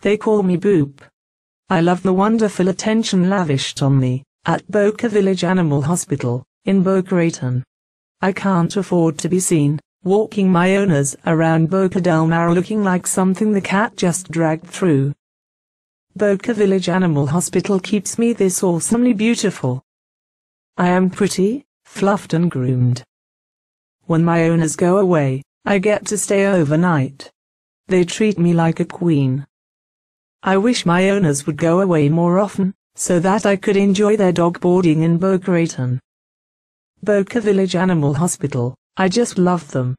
they call me Boop. I love the wonderful attention lavished on me at Boca Village Animal Hospital in Boca Raton. I can't afford to be seen walking my owners around Boca del Mar looking like something the cat just dragged through. Boca Village Animal Hospital keeps me this awesomely beautiful. I am pretty, fluffed and groomed. When my owners go away, I get to stay overnight. They treat me like a queen. I wish my owners would go away more often, so that I could enjoy their dog boarding in Boca Raton. Boca Village Animal Hospital, I just love them.